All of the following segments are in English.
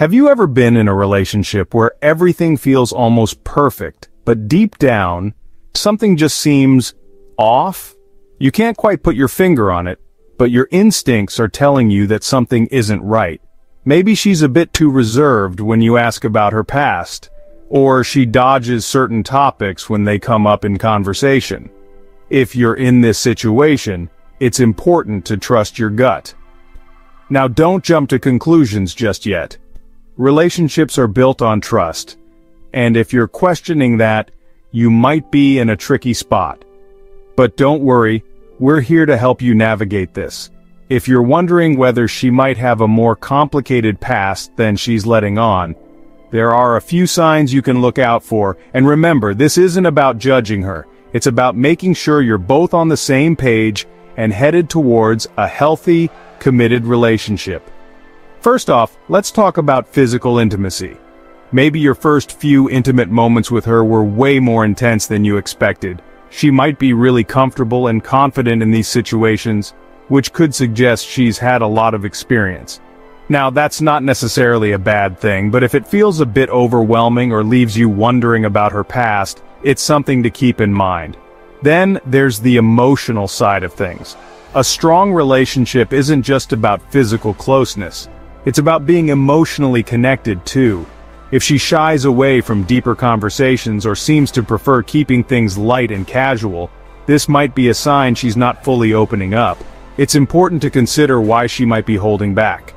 Have you ever been in a relationship where everything feels almost perfect, but deep down, something just seems off? You can't quite put your finger on it, but your instincts are telling you that something isn't right. Maybe she's a bit too reserved when you ask about her past, or she dodges certain topics when they come up in conversation. If you're in this situation, it's important to trust your gut. Now don't jump to conclusions just yet. Relationships are built on trust, and if you're questioning that, you might be in a tricky spot. But don't worry, we're here to help you navigate this. If you're wondering whether she might have a more complicated past than she's letting on, there are a few signs you can look out for, and remember, this isn't about judging her, it's about making sure you're both on the same page and headed towards a healthy, committed relationship. First off, let's talk about physical intimacy. Maybe your first few intimate moments with her were way more intense than you expected. She might be really comfortable and confident in these situations, which could suggest she's had a lot of experience. Now that's not necessarily a bad thing, but if it feels a bit overwhelming or leaves you wondering about her past, it's something to keep in mind. Then, there's the emotional side of things. A strong relationship isn't just about physical closeness. It's about being emotionally connected too. If she shies away from deeper conversations or seems to prefer keeping things light and casual, this might be a sign she's not fully opening up. It's important to consider why she might be holding back.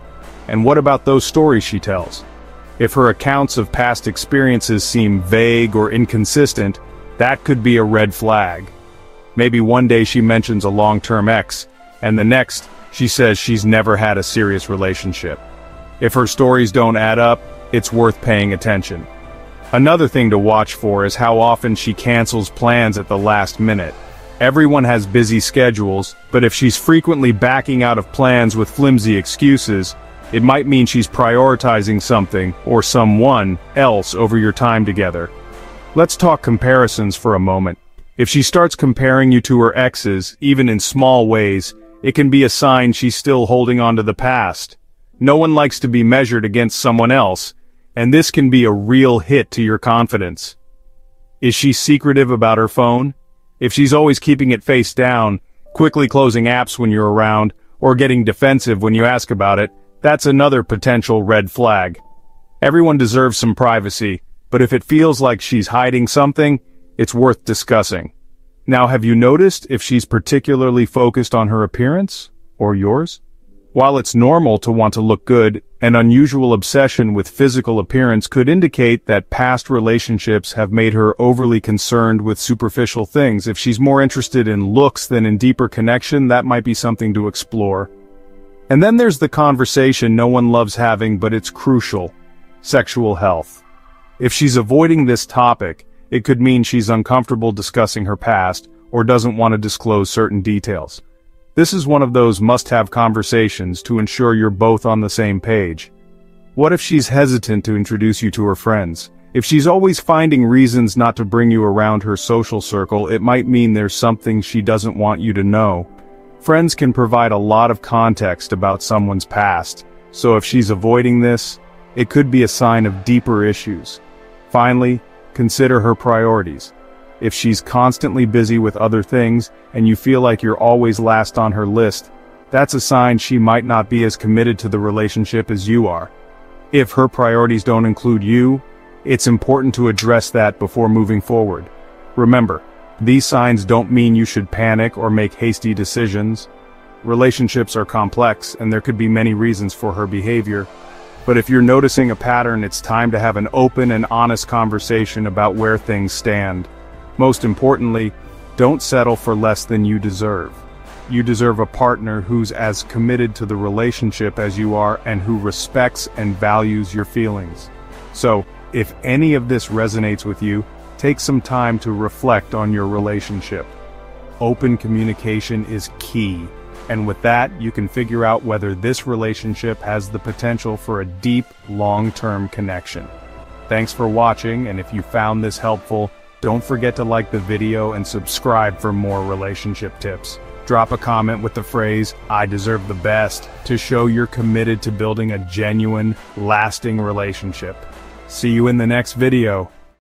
And what about those stories she tells? If her accounts of past experiences seem vague or inconsistent, that could be a red flag. Maybe one day she mentions a long-term ex, and the next, she says she's never had a serious relationship. If her stories don't add up, it's worth paying attention. Another thing to watch for is how often she cancels plans at the last minute. Everyone has busy schedules, but if she's frequently backing out of plans with flimsy excuses, it might mean she's prioritizing something, or someone, else over your time together. Let's talk comparisons for a moment. If she starts comparing you to her exes, even in small ways, it can be a sign she's still holding on to the past. No one likes to be measured against someone else, and this can be a real hit to your confidence. Is she secretive about her phone? If she's always keeping it face down, quickly closing apps when you're around, or getting defensive when you ask about it, that's another potential red flag. Everyone deserves some privacy, but if it feels like she's hiding something, it's worth discussing. Now have you noticed if she's particularly focused on her appearance, or yours? While it's normal to want to look good, an unusual obsession with physical appearance could indicate that past relationships have made her overly concerned with superficial things. If she's more interested in looks than in deeper connection, that might be something to explore. And then there's the conversation no one loves having but it's crucial. Sexual health. If she's avoiding this topic, it could mean she's uncomfortable discussing her past, or doesn't want to disclose certain details. This is one of those must-have conversations to ensure you're both on the same page. What if she's hesitant to introduce you to her friends? If she's always finding reasons not to bring you around her social circle, it might mean there's something she doesn't want you to know. Friends can provide a lot of context about someone's past, so if she's avoiding this, it could be a sign of deeper issues. Finally, consider her priorities. If she's constantly busy with other things, and you feel like you're always last on her list, that's a sign she might not be as committed to the relationship as you are. If her priorities don't include you, it's important to address that before moving forward. Remember, these signs don't mean you should panic or make hasty decisions. Relationships are complex, and there could be many reasons for her behavior. But if you're noticing a pattern, it's time to have an open and honest conversation about where things stand. Most importantly, don't settle for less than you deserve. You deserve a partner who's as committed to the relationship as you are and who respects and values your feelings. So, if any of this resonates with you, take some time to reflect on your relationship. Open communication is key, and with that, you can figure out whether this relationship has the potential for a deep, long-term connection. Thanks for watching, and if you found this helpful, don't forget to like the video and subscribe for more relationship tips. Drop a comment with the phrase, I deserve the best, to show you're committed to building a genuine, lasting relationship. See you in the next video.